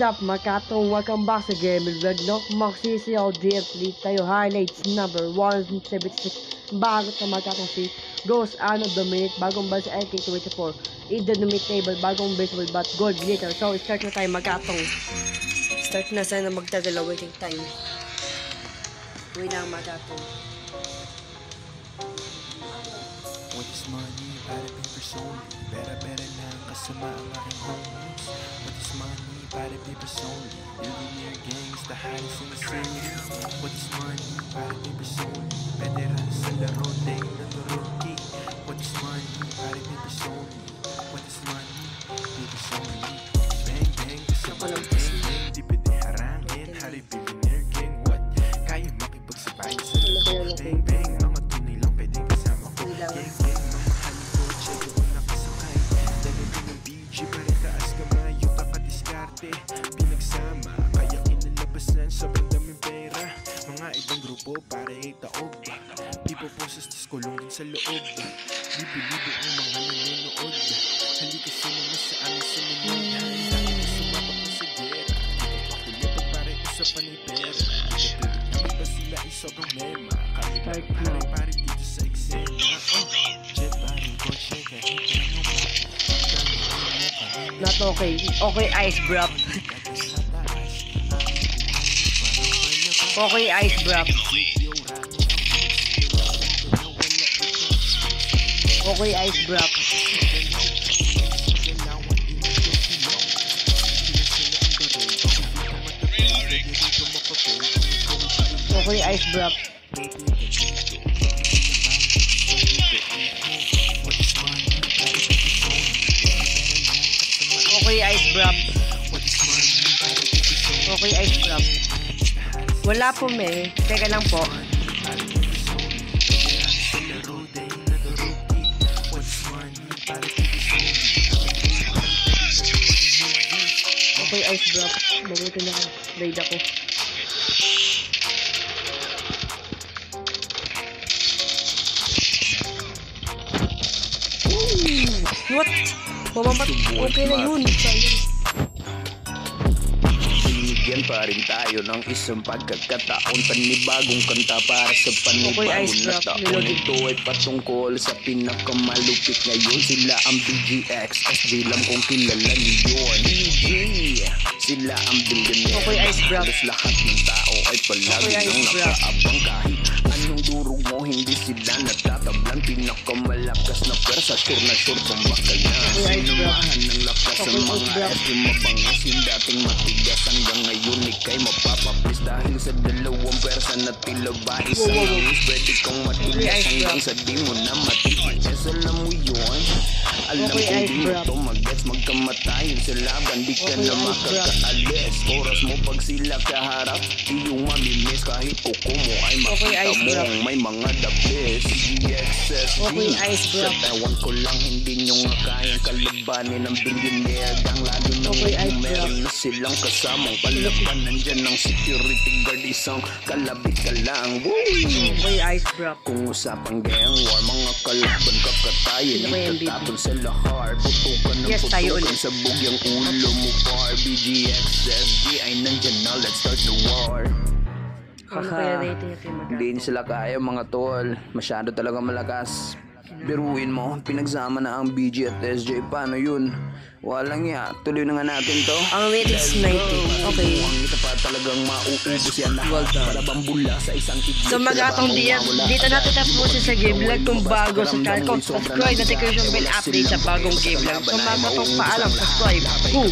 What's up, Makatong? Welcome back sa Gamer Vlog, no? Magsisiyaw DFL tayo highlights number 176 bago na Makatong si Ghost Ano Dominate, bagong ban sa LK24 Indomitable, bagong baseball bat, gold glitter So, start na tayo Makatong Start na sana magtagalaw waiting time. Uwi na ang Makatong What is money? Para paper solely Pera pera lang kasama ang aking homies What is money? Para paper solely Billionaire gangs, the hottest in the city What is money? Para paper solely Veteran sa laro, day ibang grupo, para itaog Tipo poses, tas kulong din sa loob Libo-libo ang mga nanonood Halika sumama sa amin sa minunan Dahil na sumabak na sa gera Ikaw pakulipag pare usapan ay pera namin ba sila ay sobrang mema Kami Start lang pare now. pare dito sa eksena Oh, Jet pare kotse kahit ano kami Not okay Okay, ice breath Okay, ice breath Okay, ice breath Okay, ice breath Okay, ice breath Okay, ice breath Wala po, me. Teka lang po. Okay, ice breath Mabuti na raid ako. What? Mamamat. Okay na yun. Binigyan pa rin tayo ng isang pagkakataon. Panibagong kanta para sa panibagong na taon. Ito ay patungkol sa pinakamalupit ngayon Sila ang BGX, SJ lang kung kilala niyo DJ, sila ang billionaire. Okay, ice drop. Halos lahat ng tao ay palagi Okay, nang nakaabang Kahit anong durog mo, hindi sila natatablan. Pinakamalakas na pwersa, sure na sure na Okay, ice drop. Sinumahan ng sa mga drop. F yung dating matigas hanggang ngayon ikay mapapapis. Dahil sa dalawang pwersa na tila ba isang langis pwede kang matigas hanggang sa di mo na matigas. Alam mo yun alam Okay, kong ice di mo drop. to magets magkamatayin sa laban di ka Okay, na makakaalis. Oras mo pag sila kaharap iyong mamimiss. Kahit kuko mo ay Okay, makita ice mo may mga dapis GXSG Okay, ice sa ewan ko lang hindi nyo nga kayang kalabanin ng billionaire Ang lalo na Okay, ice meron na silang kasamang kalaban Nandyan ng security guard isang kalabi ka lang. Woo! Okay, ice breath Kung usapang gang war, mga kalaban kakatayin Itatapon sa lahar, putukan ng Yes, putukan. Sa bugyang ulo mo par BGX, SG ay nandyan na, let's start the war Ano natin mag hindi sila kaya mga tol. Masyado talaga malakas. Biruin mo, pinagsama na ang BG at SJ. Paano yun? Walang ya. Tuloy na nga natin to. Ang rating is 90. Okay. Ang ito pa talagang mauubos yan lahat. Para bang bula sa isang iglip. So magatong diyan, dito natin tapusin sa game vlog kung bago sa channel ko. Subscribe na notification bell update sa bagong game vlog. So magatong paalam, subscribe. Woo!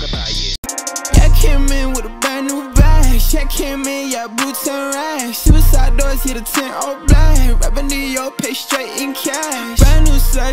Yeah, came in with a brand new bag. Check came in, yeah, boots and rags. Suicide doors, hit a 10 all black. To your pay straight in cash. Brand new search.